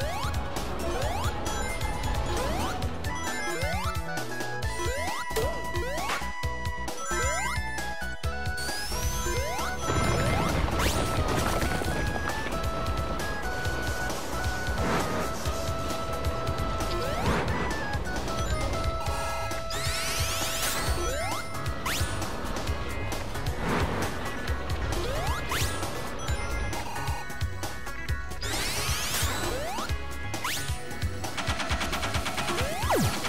Woo! you